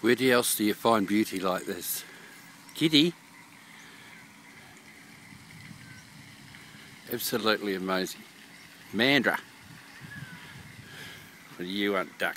Where else do you find beauty like this? Kitty? Absolutely amazing. Mandra. You aren't duck.